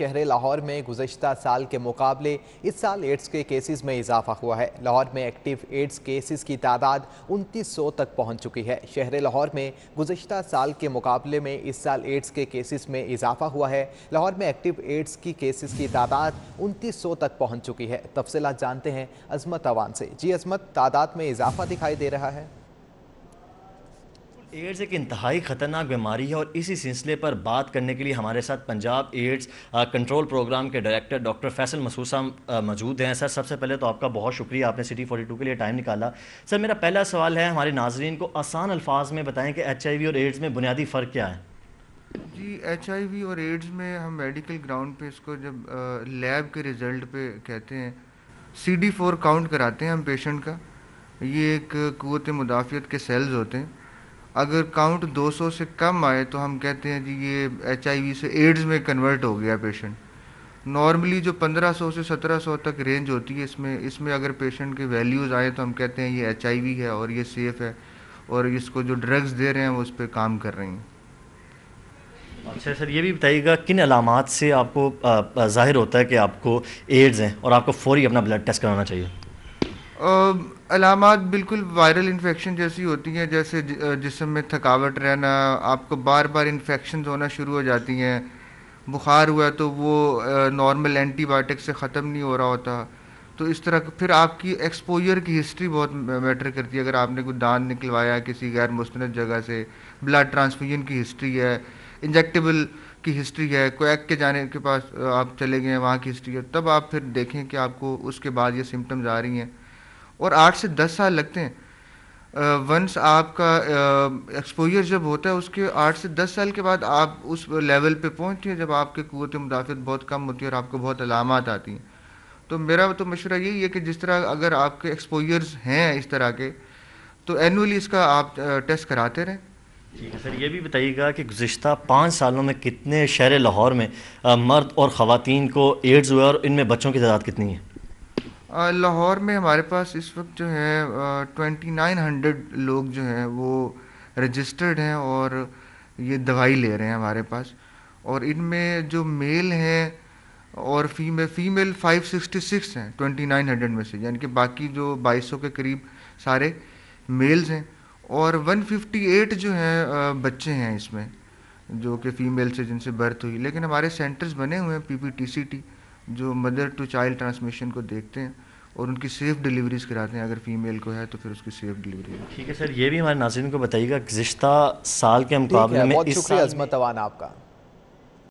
शहर लाहौर में गुजशत साल के मुकाबले इस साल एड्स के केसेस में इजाफा हुआ है। लाहौर में एक्टिव एड्स केसेस की तादाद उनतीस सौ तक पहुँच चुकी है। शहर लाहौर में गुजशत साल के मुकाबले में इस साल एड्स के केसेस में इजाफा हुआ है। लाहौर में एक्टिव एड्स की केसेस की तादाद उनतीस सौ तक पहुँच चुकी है। तफसला जानते हैं अजमत अवान से। जी अजमत, तादाद में इजाफा दिखाई दे रहा है। एड्स एक इंतहाई ख़तरनाक बीमारी है और इसी सिलसिले पर बात करने के लिए हमारे साथ पंजाब एड्स कंट्रोल प्रोग्राम के डायरेक्टर डॉक्टर फैसल मसूसा मौजूद हैं। सर, सबसे पहले तो आपका बहुत शुक्रिया, आपने सिटी 42 के लिए टाइम निकाला। सर, मेरा पहला सवाल है, हमारे नाजरीन को आसान अल्फाज में बताएँ कि एच और एड्स में बुनियादी फ़र्क क्या है? जी एच और एड्स में हम मेडिकल ग्राउंड पे इसको जब लैब के रिज़ल्ट पे कहते हैं सी डी काउंट कराते हैं हम पेशेंट का। ये एक क़वत मुदाफ़ियत के सेल्स होते हैं। अगर काउंट 200 से कम आए तो हम कहते हैं जी ये एचआईवी से एड्स में कन्वर्ट हो गया पेशेंट नॉर्मली जो 1500 से 1700 तक रेंज होती है, इसमें इसमें अगर पेशेंट के वैल्यूज़ आए तो हम कहते हैं ये एचआईवी है और ये सेफ़ है और इसको जो ड्रग्स दे रहे हैं, वो उस पर काम कर रही हैं. अच्छा सर, ये भी बताइएगा किन अलामत से आपको ज़ाहिर होता है कि आपको एड्स हैं और आपको फौरी अपना ब्लड टेस्ट कराना चाहिए? अलामत बिल्कुल वायरल इन्फेक्शन जैसी होती हैं, जैसे जिसम में थकावट रहना, आपको बार बार इन्फेक्शन होना शुरू हो जाती हैं। बुखार हुआ तो वो नॉर्मल एंटीबायोटिक से ख़त्म नहीं हो रहा होता। तो इस तरह फिर आपकी एक्सपोजर की हिस्ट्री बहुत मैटर करती है। अगर आपने कोई दान निकलवाया किसी गैर मुस्ंद जगह से ब्लड ट्रांसफ्यूजन की हिस्ट्री है इंजेक्टेबल की हिस्ट्री है कोएक के जाने के पास आप चले गए हैं वहाँ की हिस्ट्री है, तब आप फिर देखें कि आपको उसके बाद ये सिम्टम्स आ रही हैं। और आठ से दस साल लगते हैं। वंस uh, आपका एक्सपोजर uh, जब होता है उसके आठ से दस साल के बाद आप उस लेवल पे पहुँचते हैं जब आपके क़वत मुदाफ़त बहुत कम होती है और आपको बहुत अलामत आती हैं। तो मेरा तो मशरा यही है कि जिस तरह अगर आपके एक्सपोजर्स हैं इस तरह के तो एनुअली इसका आप टेस्ट कराते रहें। ठीक है सर ये भी बताइएगा कि गुज्त पाँच सालों में कितने शहर लाहौर में मर्द और ख़वान को एड्स हुआ और इनमें बच्चों की तादाद कितनी है? लाहौर में हमारे पास इस वक्त जो है ट्वेंटी नाइन हंड्रेड लोग जो हैं वो रजिस्टर्ड हैं और ये दवाई ले रहे हैं हमारे पास। और इनमें जो मेल हैं और फीमेल फीमेल 566 हैं 2900 में से, यानी कि बाकी जो 2200 के करीब सारे मेल्स हैं। और 158 जो हैं बच्चे हैं इसमें, जो कि फ़ीमेल से जिनसे बर्थ हुई। लेकिन हमारे सेंटर्स बने हुए हैं P P T C T जो मदर टू चाइल्ड ट्रांसमिशन को देखते हैं और उनकी सेफ़ डिलीवरीज कराते हैं। अगर फीमेल को है तो फिर उसकी सेफ़ डिलीवरी ठीक है सर ये भी हमारे नाजिन को बताइएगा गुज्त साल के मुकाबले में इस साल अजमत आपका।